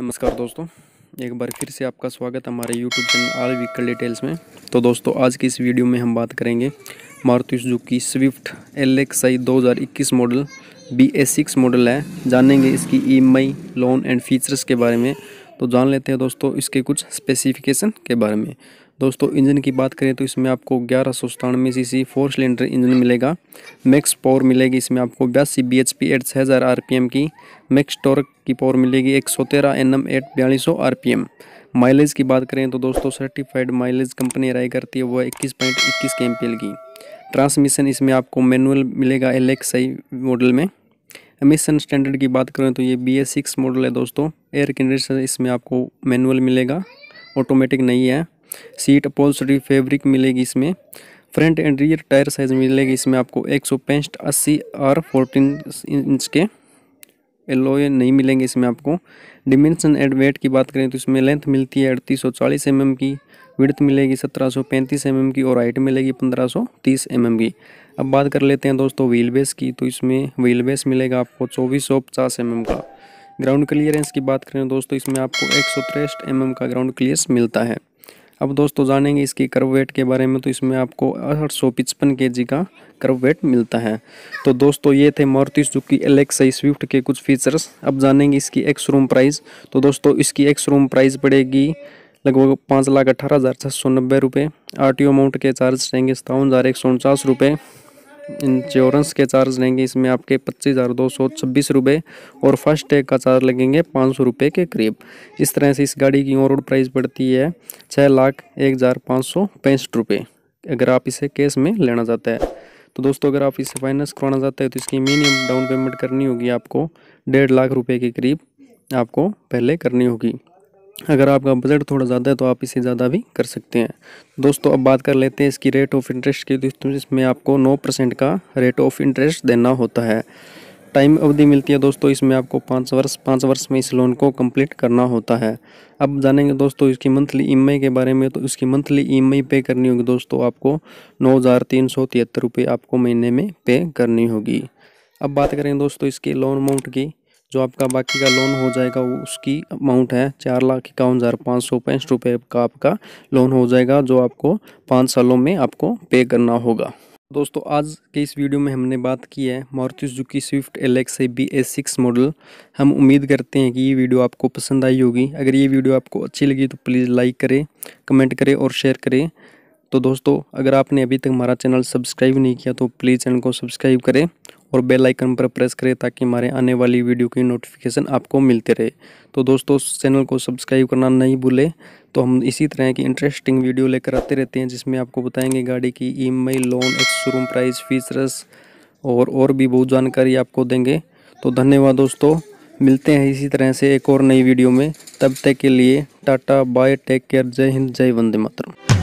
नमस्कार दोस्तों, एक बार फिर से आपका स्वागत है हमारे YouTube channel all vehicle details में। तो दोस्तों, आज की इस वीडियो में हम बात करेंगे Maruti Suzuki Swift L X I दो हज़ार इक्कीस model, B S six model है। जानेंगे इसकी E M I, loan and features के बारे में। तो जान लेते हैं दोस्तों इसके कुछ स्पेसिफिकेशन के बारे में। दोस्तों, इंजन की बात करें तो इसमें आपको ग्यारह सौ सतानवे C C four cylinder engine मिलेगा। मैक्स पावर मिलेगी इसमें आपको बयासी बी एच पी एट छः हज़ार आर पी एम की। मैक्स टॉर्क की पावर मिलेगी एक सौ तेरह एन एम एट बयालीस सौ आर पी एम माइलेज की बात करें तो दोस्तों सर्टिफाइड माइलेज कंपनी राय करती है वह इक्कीस पॉइंट इक्कीस के एम पी एल की। ट्रांसमिशन इसमें आपको मैनुअल मिलेगा एल एक्स आई मॉडल में। एमिशन स्टैंडर्ड की बात करें तो ये बी एस सिक्स मॉडल है दोस्तों। एयर कंडीशनर इसमें आपको मैनुअल मिलेगा। ऑटोमेटिक नहीं है। सीट अपॉल्सरी फैब्रिक मिलेगी इसमें। Front and rear tyre size मिलेगी इसमें आपको एक सौ पैंसठ, अस्सी और फोर्टीन इंच के एलोए नहीं मिलेंगे इसमें आपको। डिमेंशन एंड वेट की बात करें तो इसमें लेंथ मिलती है अड़तीस सौ चालीस एम एम की विड्थ मिलेगी सत्रह सौ पैंतीस एम एम की और हाइट मिलेगी पंद्रह सौ तीस एम एम की। अब बात कर लेते हैं दोस्तों व्हील बेस की तो इसमें व्हील बेस मिलेगा आपको चौबीस सौ पचास एम एम का। ग्राउंड क्लियरेंस की बात करें दोस्तों, इसमें आपको एक सौ तिरसठ एम का ग्राउंड क्लियरेंस मिलता है। अब दोस्तों जानेंगे इसकी कर्व वेट के बारे में तो इसमें आपको आठ सौ पचपन के जी का कर्व वेट मिलता है। तो दोस्तों, ये थे Maruti Suzuki L X I Swift के कुछ फीचर्स अब जानेंगे इसकी एक्स रूम प्राइस तो दोस्तों, इसकी एक्स रूम प्राइस पड़ेगी लगभग पाँच लाख अठारह हज़ार छः सौ नब्बे रुपये आर टी अमाउंट के चार्ज रहेंगे सतावन हज़ार एक सौ उनचास रुपये इंश्योरेंस के चार्ज लेंगे। इसमें आपके पच्चीस हज़ार दो सौ छब्बीस रुपये और फ़र्स्ट टैग का चार्ज लगेंगे पाँच सौ रुपये के करीब। इस तरह से इस गाड़ी की ओवर रोड प्राइस पड़ती है छः लाख एक हज़ार पाँच सौ पैंसठ रुपये अगर आप इसे कैश में लेना चाहते हैं। तो दोस्तों, अगर आप इसे फाइनेंस करवाना चाहते हैं तो इसकी मिनिमम डाउन पेमेंट करनी होगी आपको डेढ़ लाख रुपये के करीब आपको पहले करनी होगी। अगर आपका बजट थोड़ा ज़्यादा है तो आप इसे ज़्यादा भी कर सकते हैं। दोस्तों, अब बात कर लेते हैं इसकी रेट ऑफ़ इंटरेस्ट की, दोस्तों इसमें आपको नौ परसेंट का रेट ऑफ़ इंटरेस्ट देना होता है। टाइम अवधि मिलती है, दोस्तों, इसमें आपको पाँच वर्ष पाँच वर्ष में इस लोन को कंप्लीट करना होता है। अब जानेंगे, दोस्तों, इसकी मंथली ईएमआई के बारे में तो इसकी मंथली ईएमआई पे करनी होगी, दोस्तों, आपको नौ हज़ार तीन सौ तिहत्तर रुपये आपको महीने में पे करनी होगी। अब बात करें, दोस्तों, इसके लोन अमाउंट की जो आपका बाकी का लोन हो जाएगा, वो उसकी अमाउंट है चार लाख इक्यावन हज़ार पाँच सौ पैंसठ रुपये का आपका लोन हो जाएगा, जो आपको पाँच सालों में आपको पे करना होगा। दोस्तों, आज के इस वीडियो में हमने बात की है Maruti Suzuki Swift L X B S six model हम उम्मीद करते हैं कि ये वीडियो आपको पसंद आई होगी। अगर ये वीडियो आपको अच्छी लगी तो प्लीज़ लाइक करें कमेंट करें और शेयर करें। तो दोस्तों, अगर आपने अभी तक हमारा चैनल सब्सक्राइब नहीं किया तो प्लीज़ चैनल को सब्सक्राइब करें और बेल आइकन पर प्रेस करें ताकि हमारे आने वाली वीडियो की नोटिफिकेशन आपको मिलते रहे। तो दोस्तों चैनल को सब्सक्राइब करना नहीं भूलें। तो हम इसी तरह की इंटरेस्टिंग वीडियो लेकर आते रहते हैं, जिसमें आपको बताएँगे गाड़ी की EMI loan ex showroom price features और और भी बहुत जानकारी आपको देंगे। तो धन्यवाद दोस्तों, मिलते हैं इसी तरह से एक और नई वीडियो में। तब तक के लिए टाटा बाय टेक केयर जय हिंद, जय वंदे मातरम।